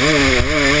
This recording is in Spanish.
Mm-hmm.